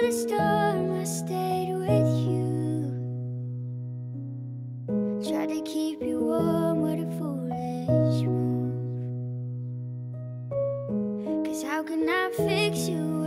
the storm, I stayed with you. Tried to keep you warm, what a foolish move. Cause how can I fix you?